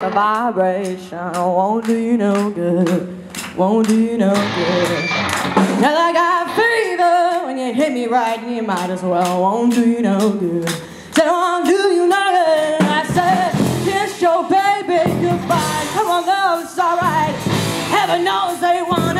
The vibration won't do you no good. Won't do you no good. Now I got fever when you hit me right, you might as well. Won't do you no good. Say, won't do you no good. I said, kiss your baby goodbye. Come on, love, it's alright. Heaven knows they want.